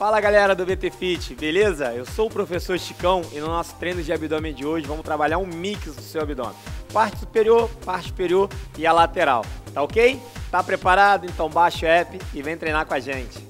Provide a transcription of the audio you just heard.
Fala galera do BT Fit, beleza? Eu sou o professor Chicão e no nosso treino de abdômen de hoje vamos trabalhar um mix do seu abdômen. Parte superior, parte superior e a lateral. Tá ok? Tá preparado? Então baixa o app e vem treinar com a gente.